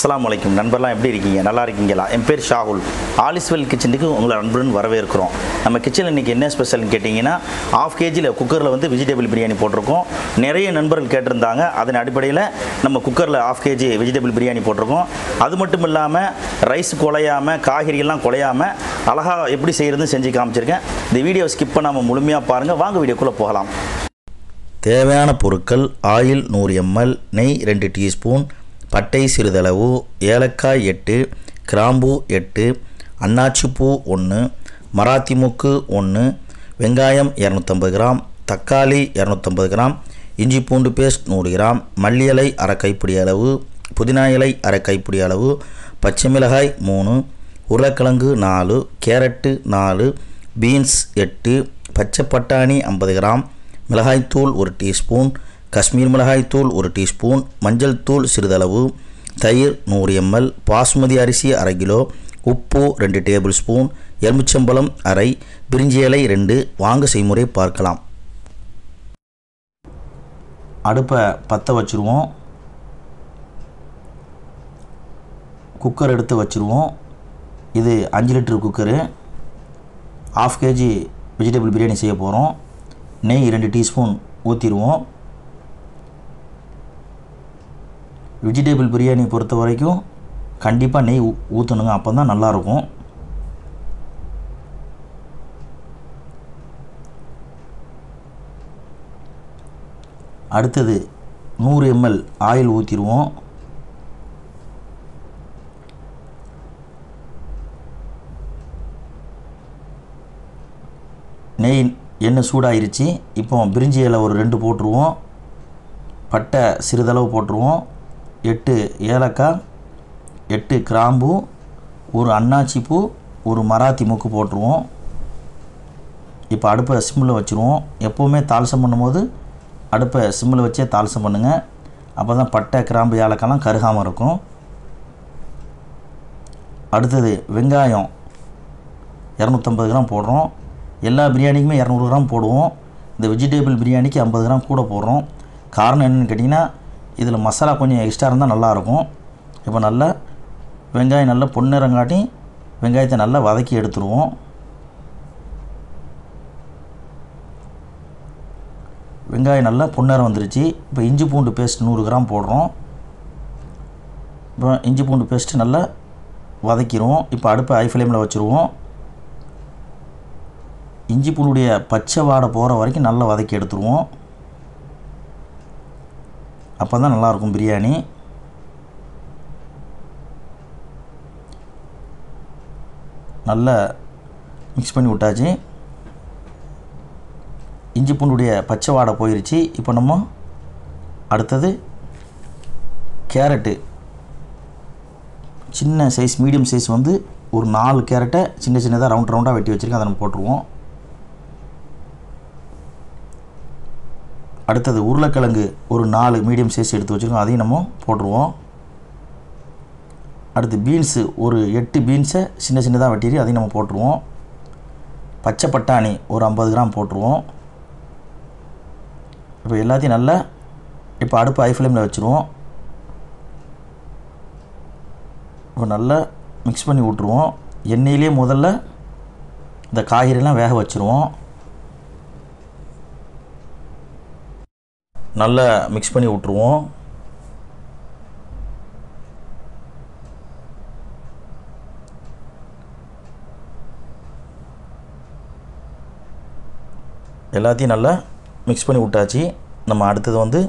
அஸ்லாம் வலைக்கும் நண்பர்லாம் எப்படி இருக்கீங்க? நல்லா இருக்கீங்களா? என் பேர் ஷாகுல். ஆலிஸ்வெல் கிச்சனுக்கு உங்களை அன்புடன் வரவேற்கிறோம். நம்ம கிச்சனில் இன்றைக்கி என்ன ஸ்பெஷல்னு கேட்டிங்கன்னா ஆஃப் கேஜியில் குக்கரில் வந்து வெஜிடபிள் பிரியாணி போட்டிருக்கோம். நிறைய நண்பர்கள் கேட்டிருந்தாங்க. அதன் அடிப்படையில் நம்ம குக்கரில் ஆஃப் கேஜி வெஜிடபிள் பிரியாணி போட்டிருக்கோம். அது மட்டும் இல்லாமல் ரைஸ் குலையாமல் காய்கறிகள்லாம் குலையாமல் அழகாக எப்படி செய்கிறதுன்னு செஞ்சு காமிச்சிருக்கேன். இந்த வீடியோ ஸ்கிப் பண்ணாமல் முழுமையாக பாருங்கள் வாங்க வீடியோக்குள்ளே போகலாம். தேவையான பொருட்கள் ஆயில் நூறு எம்எல் நெய் ரெண்டு டீஸ்பூன் பட்டை சிறிதளவு ஏலக்காய் எட்டு கிராம்பு எட்டு அன்னாச்சிப்பூ ஒன்று மராத்தி மூக்கு ஒன்று வெங்காயம் இரநூத்தம்பது கிராம் தக்காளி இரநூத்தம்பது கிராம் இஞ்சி பூண்டு பேஸ்ட் நூறு கிராம் மல்லி இலை அரை கைப்பிடி அளவு புதினா இலை அரை கைப்பிடி அளவு பச்சை மிளகாய் மூணு உருளைக்கிழங்கு நாலு கேரட்டு நாலு பீன்ஸ் எட்டு பச்சை பட்டாணி ஐம்பது கிராம் மிளகாய்த்தூள் ஒரு டீஸ்பூன் காஷ்மீர் மிளகாய்த்தூள் ஒரு டீஸ்பூன் மஞ்சள் தூள் சிறிதளவு தயிர் நூறு எம்எல் பாஸ்மதி அரிசி அரை கிலோ உப்பு ரெண்டு டேபிள் ஸ்பூன் எலுமிச்சம்பழம் அரை பிரிஞ்சி இலை ரெண்டு வாங்க செய்முறை பார்க்கலாம். அடுப்பை பற்ற வச்சுருவோம். குக்கர் எடுத்து வச்சுருவோம். இது அஞ்சு litre cooker. Half KG vegetable biryani செய்ய போகிறோம் நெய் ரெண்டு டீஸ்பூன் ஊற்றிடுவோம் வெஜிடபிள் பிரியாணி பொறுத்த வரைக்கும் கண்டிப்பாக நெய் ஊ- ஊற்றணுங்க அப்போ தான் நல்லாயிருக்கும் அடுத்தது நூறு எம்எல் ஆயில் ஊற்றிடுவோம் நெய் எண்ணெய் சூடாயிருச்சு. இப்போ பிரிஞ்சி இலை ஒரு ரெண்டு போட்டுருவோம். பட்டை சிறிதளவு போட்டுருவோம். எட்டு ஏலக்காய் எட்டு கிராம்பு ஒரு அன்னாச்சி பூ ஒரு மராத்தி மூக்கு போட்டுருவோம். இப்போ அடுப்பை சிம்மில் வச்சுருவோம். எப்போவுமே தாளசம் பண்ணும்போது அடுப்பை சிம்மில் வச்சே தாளசம் பண்ணுங்கள் அப்போ தான் பட்டை கிராம்பு ஏலக்காய்லாம் கருகாமல் இருக்கும். அடுத்தது வெங்காயம். இரநூத்தம்பது கிராம் போடுறோம். எல்லா பிரியாணிக்குமே இரநூறு கிராம் போடுவோம். இந்த வெஜிடேபிள் பிரியாணிக்கு ஐம்பது கிராம் கூட போடுறோம். காரணம் என்னென்னு கேட்டிங்கன்னா இதில் மசாலா கொஞ்சம் எக்ஸ்ட்ரா இருந்தால் நல்லாயிருக்கும். இப்போ நல்லா வெங்காயம் நல்லா பொன்னிறங்காட்டி வெங்காயத்தை நல்லா வதக்கி எடுத்துருவோம். வெங்காயம் நல்லா பொன்னிறம் வந்துருச்சு. இப்போ இஞ்சி பூண்டு பேஸ்ட் நூறு கிராம் போடுறோம். இப்போ இஞ்சி பூண்டு பேஸ்ட்டு நல்லா வதக்கிடுவோம் இப்போ அடுப்பை ஹை ஃப்ளேமில் வச்சுருவோம். இஞ்சி பூண்டுடைய பச்சை வாடை போகிற வரைக்கும் நல்லா வதக்கி எடுத்துருவோம். அப்போ தான் நல்லாயிருக்கும் பிரியாணி. நல்லா மிக்ஸ் பண்ணி விட்டாச்சு. இஞ்சி பூண்டுடைய பச்சை வாடை போயிருச்சு. இப்போ நம்ம அடுத்தது கேரட்டு. சின்ன சைஸ் மீடியம் சைஸ் வந்து ஒரு நாலு கேரட்டை சின்ன சின்னதாக ரவுண்ட் ரவுண்டாக வெட்டி வச்சுருக்கேன். அதை நம்ம போட்டுருவோம். அடுத்தது உருளைக்கிழங்கு ஒரு நாலு மீடியம் சைஸ் எடுத்து வச்சுருக்கோம். அதையும் நம்ம போட்டுருவோம். அடுத்து பீன்ஸு ஒரு எட்டு பீன்ஸை சின்ன சின்னதாக வெட்டிட்டு அதையும் நம்ம போட்டுருவோம். பச்சை பட்டாணி ஒரு ஐம்பது கிராம் போட்டுருவோம். இப்போ எல்லாத்தையும் நல்லா இப்போ அடுப்பு ஐ ஃப்ளேமில் வச்சுருவோம். இப்போ நல்லா மிக்ஸ் பண்ணி விட்ருவோம் எண்ணெயிலே முதல்ல இந்த காய்கறிலாம் வேக வச்சுருவோம். நல்லா மிக்ஸ் பண்ணி விட்ருவோம் எல்லாத்தையும் நல்லா மிக்ஸ் பண்ணி விட்டாச்சு. நம்ம அடுத்தது வந்து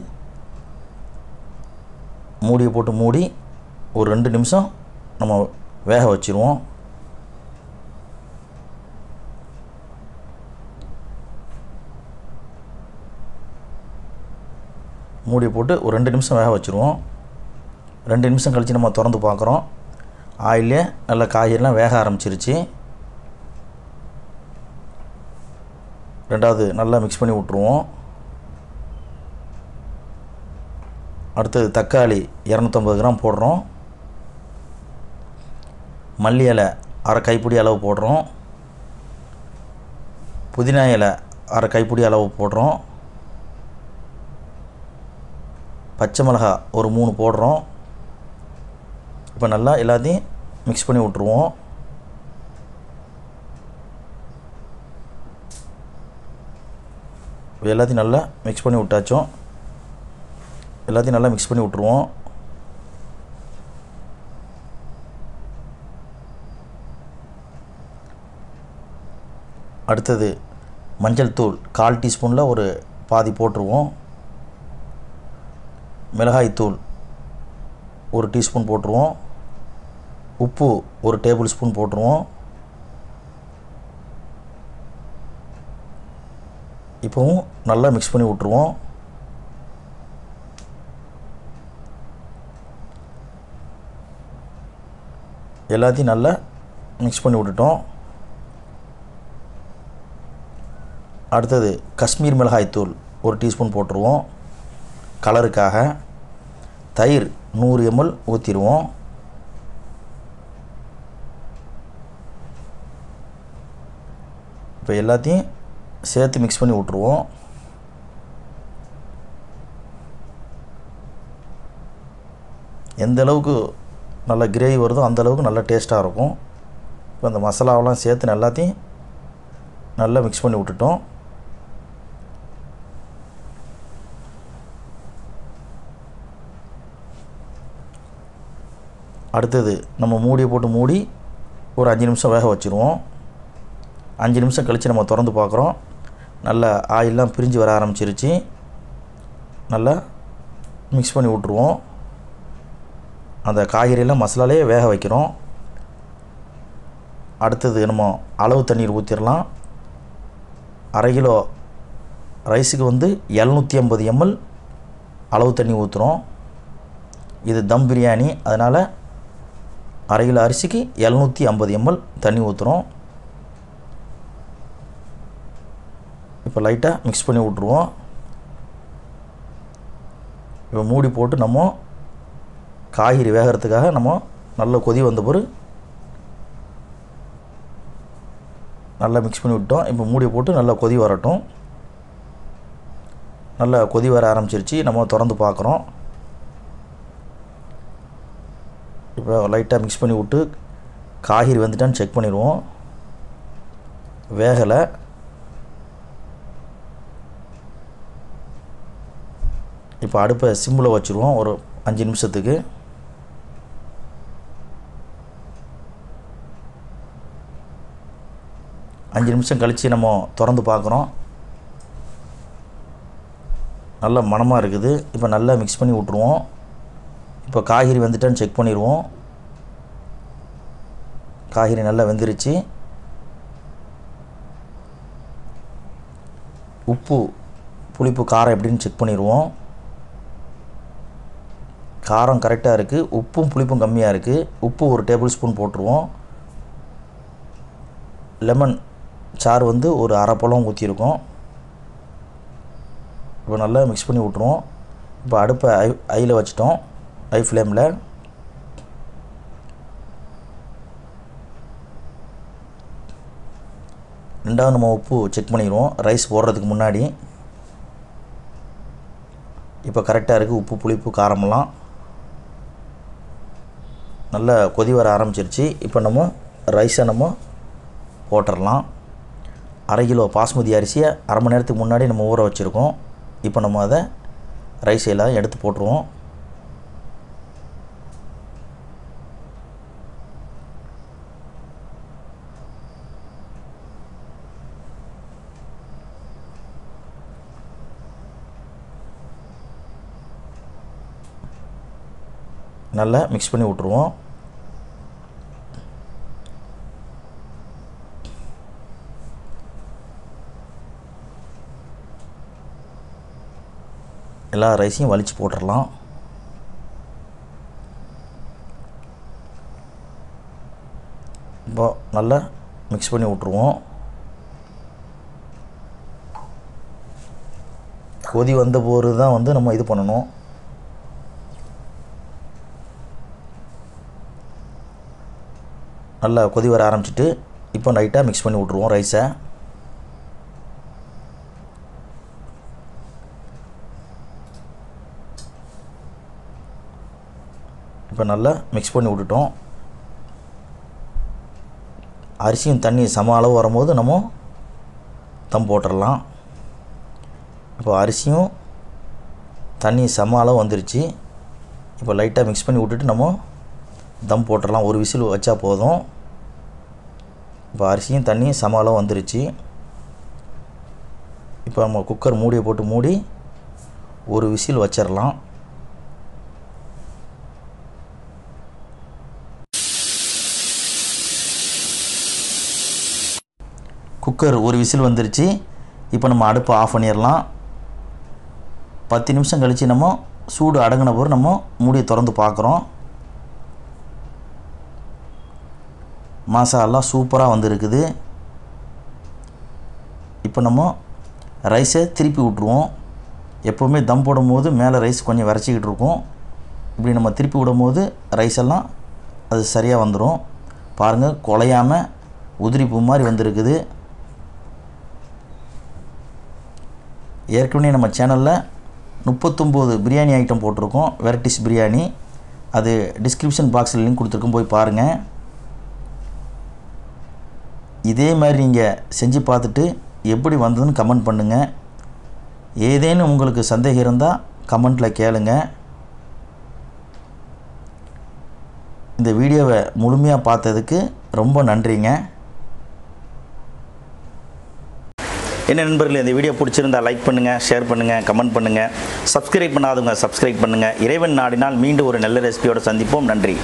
மூடியை போட்டு மூடி ஒரு ரெண்டு நிமிஷம் நம்ம வேக வச்சுருவோம். மூடி போட்டு ஒரு ரெண்டு நிமிஷம் வேக வச்சுருவோம். ரெண்டு நிமிஷம் கழித்து நம்ம திறந்து பார்க்குறோம். ஆயிலே நல்லா காய்கறிலாம் வேக ஆரம்பிச்சிருச்சு. ரெண்டாவது நல்லா மிக்ஸ் பண்ணி விட்ருவோம் அடுத்தது தக்காளி இரநூத்தம்பது கிராம் போடுறோம். மல்லி இலை அரை கைப்பிடி அளவு போடுறோம். புதினா இலை அரை கைப்பிடி அளவு போடுறோம். பச்சை மிளகா ஒரு மூணு போடுறோம். இப்போ நல்லா எல்லாத்தையும் மிக்ஸ் பண்ணி விட்ருவோம் இப்போ எல்லாத்தையும் நல்லா மிக்ஸ் பண்ணி விட்டாச்சும் எல்லாத்தையும் நல்லா மிக்ஸ் பண்ணி விட்ருவோம் அடுத்தது மஞ்சள் தூள் கால் டீஸ்பூனில் ஒரு பாதி போட்டுருவோம். மிளகாய்த்தூள் ஒரு டீஸ்பூன் போட்டுருவோம். உப்பு ஒரு டேபிள் ஸ்பூன் போட்டுருவோம். இப்போவும் நல்லா மிக்ஸ் பண்ணி விட்ருவோம் எல்லாத்தையும் நல்லா மிக்ஸ் பண்ணி விட்டுட்டோம். அடுத்தது காஷ்மீர் மிளகாய்த்தூள் ஒரு டீஸ்பூன் போட்டுருவோம். கலருக்காக தயிர் நூறு எம்எல் ஊற்றிடுவோம் இப்போ எல்லாத்தையும் சேர்த்து மிக்ஸ் பண்ணி விட்ருவோம் எந்த அளவுக்கு நல்ல கிரேவி வருதோ அந்த அளவுக்கு நல்ல டேஸ்ட்டாக இருக்கும். இப்போ அந்த மசாலாவெல்லாம் சேர்த்து எல்லாத்தையும் நல்லா மிக்ஸ் பண்ணி விட்டுட்டோம். அடுத்தது நம்ம மூடியை போட்டு மூடி ஒரு அஞ்சு நிமிஷம் வேக வச்சுருவோம். அஞ்சு நிமிஷம் கழித்து நம்ம திறந்து பார்க்குறோம். நல்லா ஆயிலெலாம் பிரிஞ்சு வர ஆரம்பிச்சிருச்சு. நல்லா மிக்ஸ் பண்ணி விட்ருவோம் அந்த காய்கறியெல்லாம் மசாலாலே வேக வைக்கிறோம். அடுத்தது நம்ம அளவு தண்ணீர் ஊற்றிடலாம் அரை கிலோ ரைஸுக்கு வந்து எழுநூற்றி ஐம்பது எம்எல் அளவு தண்ணி ஊற்றுறோம் இது தம் பிரியாணி. அதனால் அரை கிலோ அரிசிக்கு எழுநூற்றி ஐம்பது எம்எல் தண்ணி ஊற்றுறோம் இப்போ லைட்டாக மிக்ஸ் பண்ணி விட்ருவோம் இப்போ மூடி போட்டு நம்ம காய்கறி வேகிறதுக்காக நம்ம நல்ல கொதி வந்த பிறகு நல்லா மிக்ஸ் பண்ணி விட்டோம். இப்போ மூடி போட்டு நல்லா கொதி வரட்டும். நல்லா கொதி வர ஆரம்பிச்சிருச்சு. நம்ம திறந்து பார்க்குறோம். இப்போ லைட்டாக மிக்ஸ் பண்ணி விட்டு காய்கறி வந்துட்டான்னு செக் பண்ணிடுவோம். வேகலை. இப்போ அடுப்பை சிம்மில் வச்சுருவோம் ஒரு அஞ்சு நிமிஷத்துக்கு. அஞ்சு நிமிஷம் கழித்து நம்ம திறந்து பார்க்குறோம். நல்லா மணமாக இருக்குது. இப்போ நல்லா மிக்ஸ் பண்ணி விட்ருவோம் இப்போ காய்கறி வந்துட்டான்னு செக் பண்ணிடுவோம். காய்கறி நல்லா வெந்துருச்சு. உப்பு புளிப்பு காரம் எப்படின்னு செக் பண்ணிடுவோம். காரம் கரெக்டாக இருக்குது உப்பும் புளிப்பும் கம்மியாக இருக்குது உப்பு ஒரு டேபிள் ஸ்பூன் போட்டுருவோம். லெமன் சாறு வந்து ஒரு அரை பழம் ஊற்றிருக்கோம் இப்போ நல்லா மிக்ஸ் பண்ணி விட்ருவோம் இப்போ அடுப்பை ஐ ஐயில் வச்சிட்டோம். ஐ ஃப்ளேமில் ரெண்டாவது நம்ம உப்பு செக் பண்ணிடுவோம். ரைஸ் போடுறதுக்கு முன்னாடி இப்போ கரெக்டாக இருக்குது உப்பு புளிப்பு காரமெல்லாம் நல்லா கொதி வர ஆரம்பிச்சிருச்சு. இப்போ நம்ம ரைஸை நம்ம போட்டுடலாம். அரை கிலோ பாஸ்மதி அரிசியை அரை மணி நேரத்துக்கு முன்னாடி நம்ம ஊற வச்சுருக்கோம். இப்போ நம்ம அதை ரைஸ் எல்லாம் எடுத்து போட்டுருவோம். நல்லா மிக்ஸ் பண்ணி விட்ருவோம் எல்லா ரைஸையும் வலிச்சு போட்டுடலாம் இப்போ நல்லா மிக்ஸ் பண்ணி விட்ருவோம் கொதி வந்த போது தான் வந்து நம்ம இது பண்ணணும். நல்லா கொதி வர ஆரம்பிச்சிட்டு இப்போ லைட்டாக மிக்ஸ் பண்ணி விட்ருவோம் ரைஸை இப்போ நல்லா மிக்ஸ் பண்ணி விட்டுட்டோம். அரிசியும் தண்ணி சம அளவு வரும்போது நம்ம தம் போட்டுடலாம். இப்போ அரிசியும் தண்ணி சம அளவு வந்துருச்சு. இப்போ லைட்டாக மிக்ஸ் பண்ணி விட்டுட்டு நம்ம தம் போட்டுடலாம். ஒரு விசில் வச்சா போதும். இப்போ அரிசியும் தண்ணியும் சம அளவு வந்துருச்சு. இப்போ நம்ம குக்கர் மூடியை போட்டு மூடி ஒரு விசில் வச்சிடலாம். குக்கர் ஒரு விசில் வந்துருச்சு. இப்போ நம்ம அடுப்பை ஆஃப் பண்ணிடலாம். பத்து நிமிஷம் கழித்து நம்ம சூடு அடங்கின பிறகு நம்ம மூடியை திறந்து பார்க்குறோம். மசாலா சூப்பராக வந்துருக்குது. இப்போ நம்ம ரைஸை திருப்பி விட்ருவோம் எப்போவுமே தம் போடும்போது மேலே ரைஸ் கொஞ்சம் விரைச்சிக்கிட்டு இருக்கும். இப்படி நம்ம திருப்பி விடும்போது ரைஸ் எல்லாம் அது சரியாக வந்துடும் பாருங்கள் குலையாமல் உதிரிப்பு மாதிரி வந்திருக்குது. ஏற்கனவே நம்ம சேனலில் முப்பத்தொம்போது பிரியாணி ஐட்டம் போட்டிருக்கோம். வெரைட்டிஸ் பிரியாணி. அது டிஸ்கிரிப்ஷன் பாக்ஸில் லிங்க் கொடுத்துருக்கோம். போய் பாருங்கள் இதே மாதிரி நீங்கள் செஞ்சு பார்த்துட்டு எப்படி வந்ததுன்னு கமெண்ட் பண்ணுங்கள் ஏதேனும் உங்களுக்கு சந்தேகம் இருந்தால் கமெண்ட்டில் கேளுங்க. இந்த வீடியோவை முழுமையாக பார்த்ததுக்கு ரொம்ப நன்றிங்க. என்ன நண்பர்களே இந்த வீடியோ பிடிச்சிருந்தா லைக் பண்ணுங்கள் ஷேர் பண்ணுங்கள் கமெண்ட் பண்ணுங்கள் சப்ஸ்கிரைப் பண்ணாதவங்க சப்ஸ்கிரைப் பண்ணுங்கள் இறைவன் நாடினால் மீண்டும் ஒரு நல்ல ரெசிபியோடு சந்திப்போம். நன்றி.